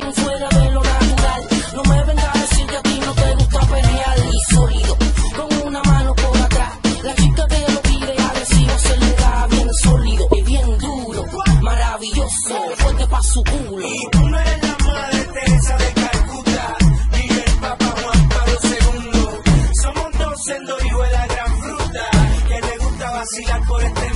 fuera de lo natural. No me vengas a decir que a ti no te gusta pelear y sólido, con una mano por atrás. La chica que lo tire agresivo se le da bien sólido y bien duro, maravilloso, fuerte pa' su culo. Y tú no eres la madre Teresa de Calcuta, ni el Papa Juan Pablo II. Somos dos sendos hijos la gran fruta, que le gusta vacilar por este